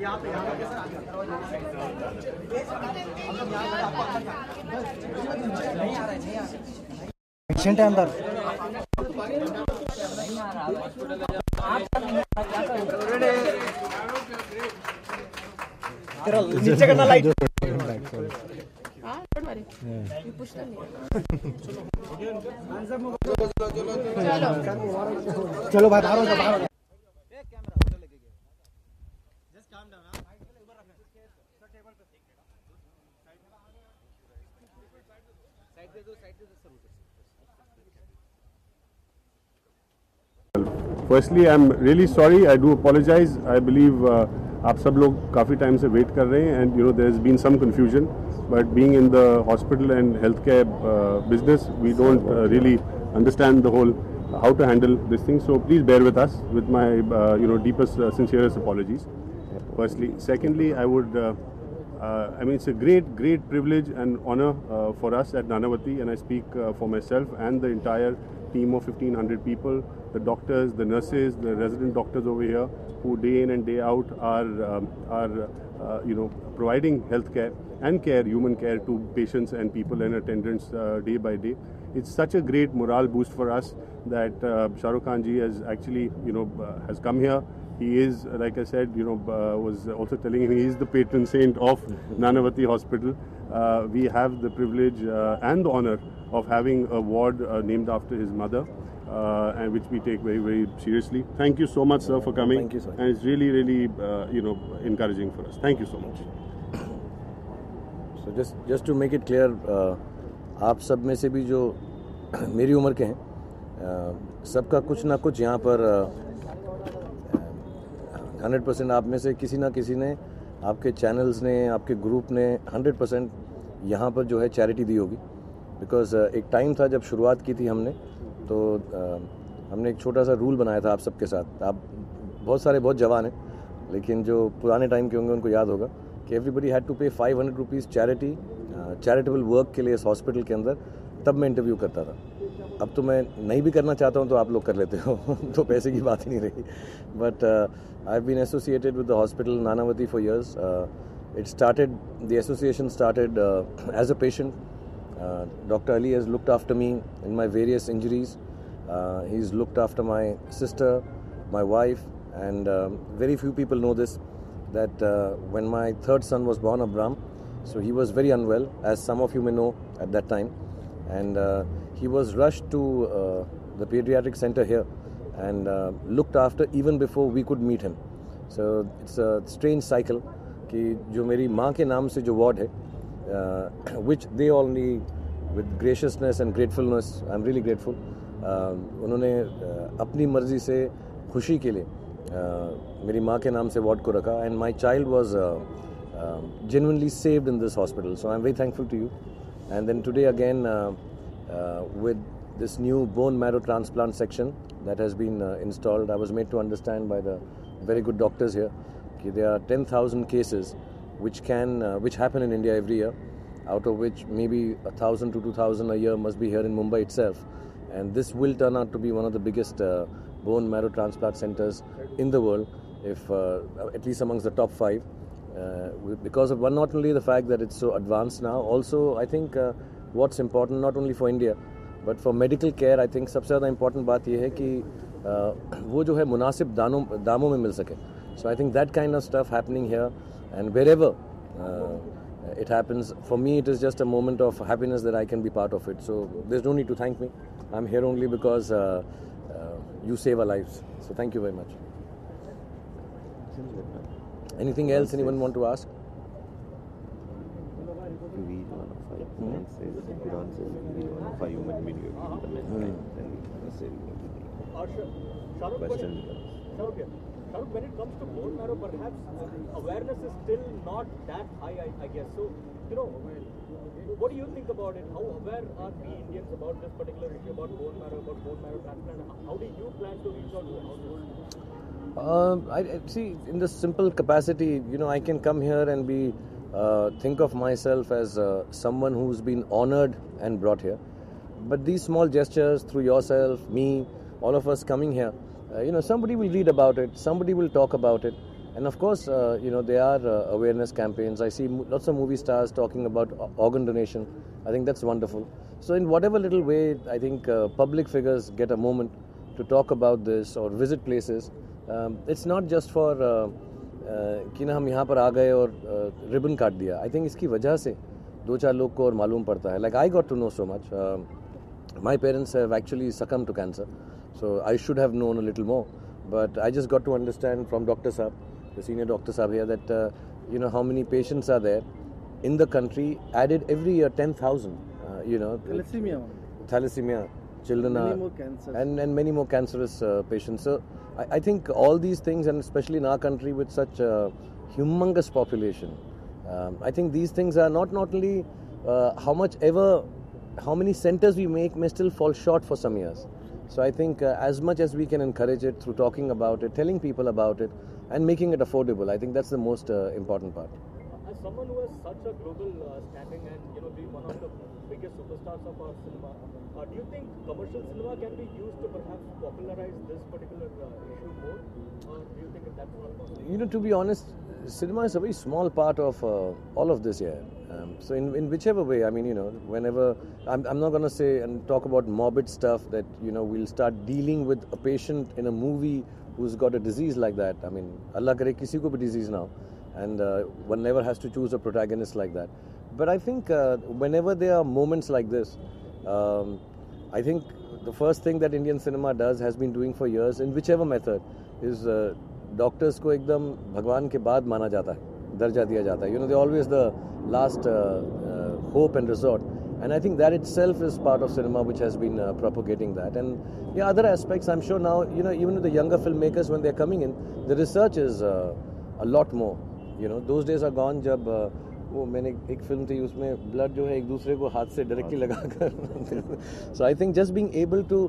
यहाँ पे पर पेशेंट है अंदर। नीचे करना लाइट चलो भाई बाहर बाहर Firstly, I'm really sorry. I do apologize. I believe uh, आप सब लोग काफ़ी टाइम से वेट कर रहे हैं and you know there is been some confusion but being in the hospital and health care business we don't really understand the whole how to handle this thing so please bear with us with my you know deepest sincerest apologies firstly secondly I would uh, I mean, it's a great, great privilege and honor uh, for us at Nanavati, and I speak uh, for myself and the entire team of 1500 people, the doctors, the nurses, the resident doctors over here, who day in and day out are, um, are uh, you know, providing health care and care, human care to patients and people in attendance uh, day by day. It's such a great morale boost for us that uh, Shah Rukh Khan ji has actually, you know, uh, has come here he is, like I said, you know, uh, was also telling him he is the patron saint of Nanavati Hospital. Uh, we have the privilege uh, and the honor of having a ward uh, named after his mother, uh, and which we take very, very seriously. Thank you so much, sir, for coming. Thank you, sir. And it's really, really, uh, you know, encouraging for us. Thank you so much. So just just to make it clear आप सब में से भी जो मेरी उम्र के हैं uh, सबका कुछ ना कुछ यहाँ पर हंड्रेड परसेंट आप में से किसी ना किसी ने, आपके चैनल्स ने, आपके ग्रुप ने हंड्रेड परसेंट यहाँ पर जो है चैरिटी दी होगी। बिकॉज़ एक टाइम था जब शुरुआत की थी हमने तो हमने एक छोटा सा रूल बनाया था आप सबके साथ। आप बहुत सारे बहुत जवान हैं, लेकिन जो पुराने टाइम के होंगे उनको याद होगा कि everybody had to pay five hundred rupees charity charitable work के लिए इस हॉस्पिटल के अंदर, तब मैं इंटरव्यू करता था। अब तो मैं नहीं भी करना चाहता हूँ तो आप लोग कर लेते हो। तो पैसे की बात ही नहीं रही। But I been associated with the hospital Nanavati for years it started the association started as a patient doctor Ali has looked after me in my various injuries he is looked after my sister and um, very few people know this that uh, when my third son was born, Abram, so he was very unwell, as some of you may know at that time, and uh, he was rushed to uh, the pediatric center here and uh, looked after even before we could meet him. So it's a strange cycle कि जो मेरी माँ के नाम से जो ward है विच दे only with graciousness and gratefulness I am really grateful उन्होंने uh, अपनी मर्जी से खुशी के लिए uh, मेरी माँ के नाम से वार्ड को रखा and my child was genuinely saved in this hospital so i'm very thankful to you and then today again uh, uh, with this new bone marrow transplant section that has been uh, installed i was made to understand by the very good doctors here that there are 10000 cases which can which happen in india every year out of which maybe a thousand to two thousand a year must be here in Mumbai itself. And this will turn out to be one of the biggest uh, bone marrow transplant centers in the world, if uh, at least amongst the top five Uh, with- because of one, not only the fact that it's so advanced now, also I think uh, what's important not only for India, but for medical care, I think सबसे ज़्यादा important बात ये है कि uh, वो जो है मुनासिब दानों दामों में मिल सके. So I think that kind of stuff happening here and wherever uh, it happens. For me, it is just a moment of happiness that I can be part of it. So there's no need to thank me. I'm here only because uh, uh, you save our lives. So thank you very much. Anything else anyone want to ask? read Shahrukh, when it comes to bone marrow, perhaps awareness is still not that high, I, I guess. So, you know, what do you think about it? How aware are we Indians about this particular issue about bone marrow, about bone marrow transplant? How do you plan to reach out to the household? Um, I, I see in the simple capacity, you know, I can come here and be uh, think of myself as uh, someone who's been honored and brought here. But these small gestures through yourself, me, all of us coming here, uh, you know, somebody will read about it, somebody will talk about it. And of course, uh, you know, there are uh, awareness campaigns. I see mo- lots of movie stars talking about o- organ donation. I think that's wonderful. So, in whatever little way, I think uh, public figures get a moment to talk about this or visit places. Um, it's not just for uh, uh, कि ना हम यहाँ पर आ गए और ribbon काट दिया I think इसकी वजह से दो चार लोग को और मालूम पड़ता है like I got to know so much my parents have actually succumbed to cancer so i should have known a little more. But i just got to understand from dr saab the senior doctor saab here that uh, you know how many patients are there in the country added every year 10000 uh, you know. Thalassemia. thalassemia children Many are and, and many more cancerous uh, patients. So I, I think all these things and especially in our country with such a humongous population um, i think these things are not not only uh, how much ever how many centers we make may still fall short for some years so i think uh, as much as we can encourage it through talking about it telling people about it and making it affordable i think that's the most uh, important part As someone who has such a global uh, standing and you know being one of the biggest superstars of our cinema, uh, do you think commercial cinema can be used to perhaps popularize this particular uh, issue more, or do you think that's not possible? you know, to be honest, cinema is a very small part of uh, all of this here. Um, so, in, in whichever way, I mean, you know, whenever I'm, I'm not going to say and talk about morbid stuff that you know we'll start dealing with a patient in a movie who's got a disease like that. I mean, Allah kare kisi ko bhi disease now, and uh, one never has to choose a protagonist like that. But I think uh, whenever there are moments like this, um, I think the first thing that Indian cinema does has been doing for years in whichever method is uh, doctors को एकदम भगवान के बाद माना जाता है दर्जा दिया जाता है। You know they always the last hope and resort and I think that itself is part of cinema which has been propagating that and या other aspects I am sure now you know even the younger film makers when they are coming in the research is a lot more you know those days are gone जब वो मैंने एक film थी उसमें blood जो है एक दूसरे को हाथ से डायरेक्टली लगा कर so I think just being able to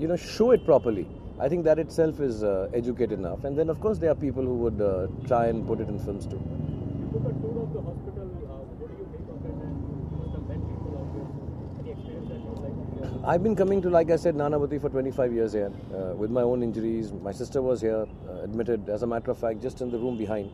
you know show it properly I think that itself is uh, educated enough. And then, of course, there are people who would uh, try and put it in films too. You took a tour of the hospital. Uh, what do you make of it? And you must have met people out there. So any experience that you would like to share? I've been coming to, like I said, Nanavati for 25 years here uh, with my own injuries. My sister was here, uh, admitted, as a matter of fact, just in the room behind.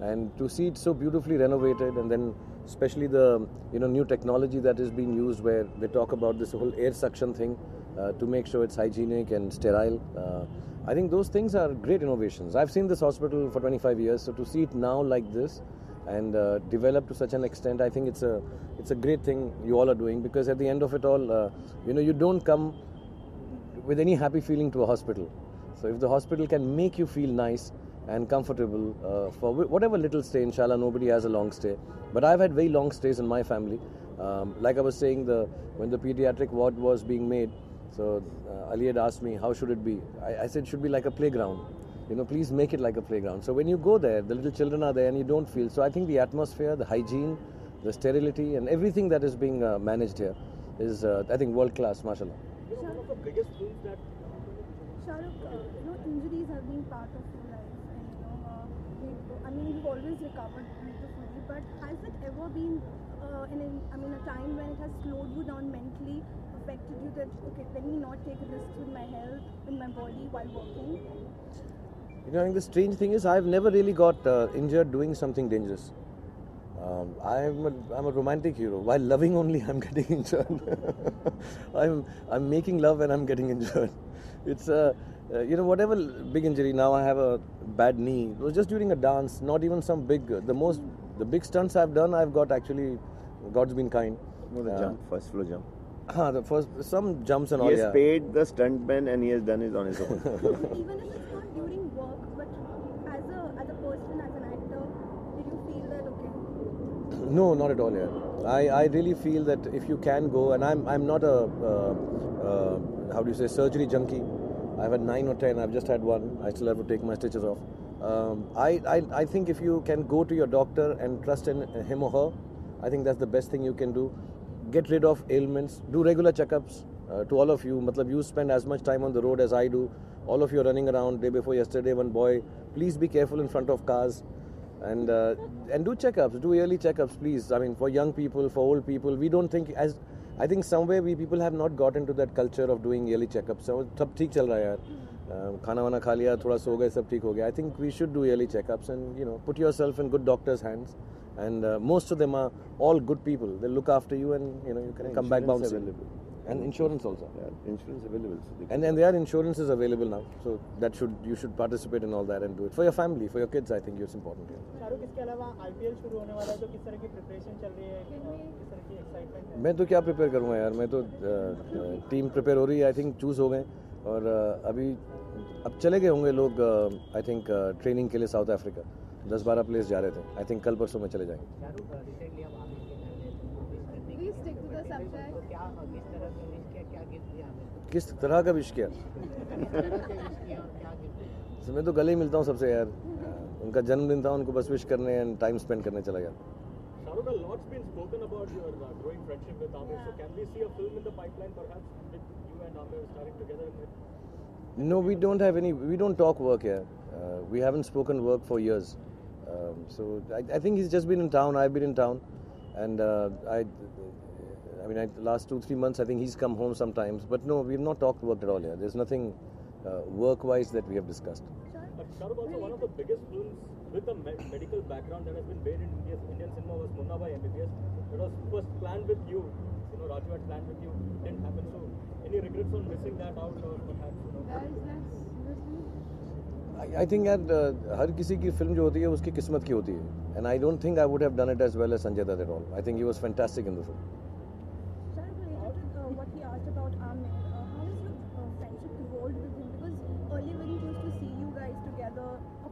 And to see it so beautifully renovated, and then especially the you know new technology that is being used, where they talk about this whole air suction thing uh, to make sure it's hygienic and sterile. Uh, I think those things are great innovations. I've seen this hospital for 25 years, so to see it now like this and uh, develop to such an extent, I think it's a it's a great thing you all are doing because at the end of it all, uh, you know, you don't come with any happy feeling to a hospital. So if the hospital can make you feel nice and comfortable uh, for whatever little stay, inshallah, nobody has a long stay. But I've had very long stays in my family. Um, like I was saying, the when the pediatric ward was being made, so uh, Ali had asked me how should it be. I, I said it should be like a playground. You know, please make it like a playground. So when you go there, the little children are there and you don't feel. So I think the atmosphere, the hygiene, the sterility, and everything that is being uh, managed here is, uh, I think, world class, mashallah. You know, one of the biggest films that Shahrukh, uh, you know, injuries have been part of your life, and you know, uh, I mean, you've always recovered beautifully. But has it ever been uh, in, an, I mean, a time when it has slowed you down mentally, affected you that okay, let me not take risks with my health, with my body while working? You know, the strange thing is, I've never really got uh, injured doing something dangerous. Um, I'm a, I'm a romantic hero. While loving only, I'm getting injured. I'm I'm making love and I'm getting injured. It's a uh, you know whatever big injury. Now I have a bad knee. It was just during a dance. Not even some big. The most the big stunts I've done, I've got actually. God's been kind. No, the Uh, jump, first floor jump. Ah, the first some jumps and all. He has yeah. paid the stuntman and he has done it on his own. Even if it's not during work, but as a as a person, as an actor, did you feel that okay? No, not at all. Yeah, I, I really feel that if you can go, and I'm I'm not a uh, uh, how do you say surgery junkie. I've had nine or ten. I've just had one. I still have to take my stitches off. Um, I, I I think if you can go to your doctor and trust in him or her, I think that's the best thing you can do. Get rid of ailments. Do regular checkups. Uh, to all of you, matlab you spend as much time on the road as I do. All of you are running around day before yesterday. One boy, please be careful in front of cars and uh, and do checkups, do yearly checkups, please. I mean, for young people, for old people, we don't think as I think somewhere we people have not got into that culture of doing yearly checkups. So सब ठीक चल रहा है यार. खाना वाना खा लिया थोड़ा सो गए सब ठीक हो गया. I think we should do early checkups and you know put yourself in good doctors hands and most of them are all good people they look after you and you know you can come back bounce and insurance also insurance available and and there insurance is available now so that should you should participate in all that and do it for your family for your kids I think it's important Shahrukh इसके अलावा IPL शुरू होने वाला है तो किस तरह की प्रिपरेशन चल रही है किस तरह की एक्साइटमेंट मैं तो क्या प्रिपेयर करूँगा यार? मैं तो टीम प्रिपेयर हो रही है. आई थिंक चूज़ हो गए. और अभी अब चले गए होंगे लोग आई थिंक ट्रेनिंग के लिए साउथ अफ्रीका दस बारह प्लेस जा रहे थे आई थिंक कल परसों में चले जाएँगे किस तरह का विश किया मैं तो गले ही मिलता हूँ सबसे यार उनका जन्मदिन था उनको बस विश करने एंड टाइम स्पेंड करने चला गया Shahrukh, been spoken about your uh, growing friendship with Amir. Yeah. So, can we see a film in the pipeline, perhaps? You and Aamir starring together? No, we don't have any. We don't talk work here. Uh, we haven't spoken work for years. Um, so I, I think he's just been in town. I've been in town, and uh, I. I mean, I, last two three months, I think he's come home sometimes. But no, we've not talked work at all here. There's nothing uh, work-wise that we have discussed. But Shahrukh, also one of the biggest films with a medical background that has been made in India's Indian cinema was Munna Bhai MBBS. It was first planned with you. You know, Raju had planned with you. It didn't happen. So, any regrets on missing that out or perhaps? You know? That is I think यार हर किसी की film जो होती है उसकी किस्मत की होती है and I don't think I would have done it as well as Sanjay Dutt at all I think he was fantastic in the film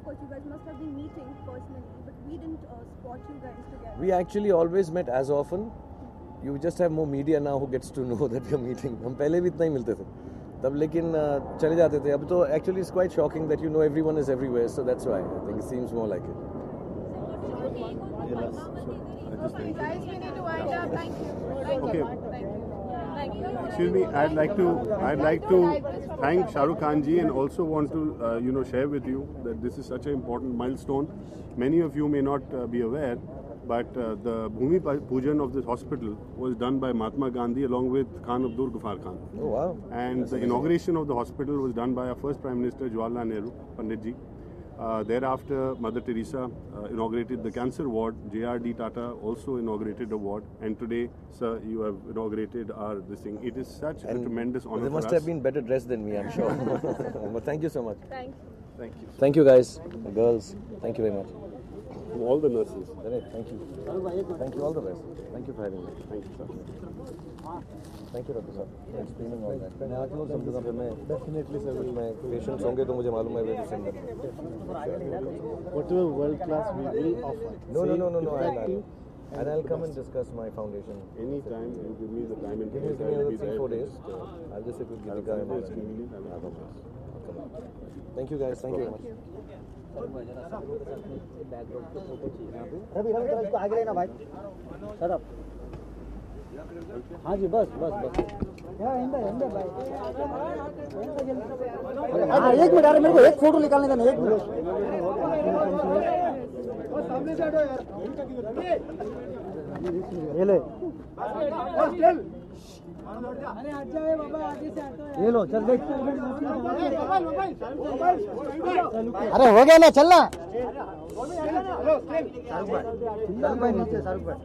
course you guys must have been meeting personally, but we didn't uh, spot you guys together. We actually always met as often. You just have more media now who gets to know that we are meeting. हम पहले भी इतना ही मिलते थे तब लेकिन uh, चले जाते थे अब तो actually it's quite shocking that you know everyone is everywhere so that's why I think it seems more like it. Guys, we need to wind up. Thank you. Thank Okay. Excuse me, I'd like to I'd like to thank Shah Rukh Khan ji and also want to uh, you know share with you that this is such an important milestone. Many of you may not uh, be aware, but uh, the Bhumi Pujan of this hospital was done by Mahatma Gandhi along with Khan Abdur Ghaffar Khan. Oh wow. And the inauguration of the hospital was done by our first Prime Minister Jawaharlal Nehru, Pandit ji. Uh, thereafter, Mother Teresa uh, inaugurated the cancer ward. J.R.D. Tata also inaugurated a ward. And today, sir, you have inaugurated our this thing. It is such a tremendous honor They for must us. have been better dressed than me, I'm sure. but thank you so much. Thank you. Thank you. Thank you guys, girls. Thank you very much. To all the nurses. Thank you. Thank you all the best. Thank you for having me. Thank you, sir. Thank you doctor साहब for explaining all that मैं आज वो समझूंगा फिर मैं definitely sir मैं patients होंगे तो मुझे मालूम है वे send Whatever world class we will offer. No no no no no I and I'll come and discuss my foundation. Anytime you give me the time and Give me, place, give me I'll another be three, there. four days. I'll just sit with I'll Geetika come and it's convenient. I will I'll come. come. I'll come. Thank you guys. Thank you very much. Ravi Ravi तो इसको आगे लेना भाई sir हाँ जी बस बस बस। हाँ एक मिनट अरे मेरे को एक फ़ोटो निकालने देना एक मिनट। ये ले। ये लो चल देख। अरे हो गया ना चलना शाहरुख भाई। नीचे शाहरुख भाई।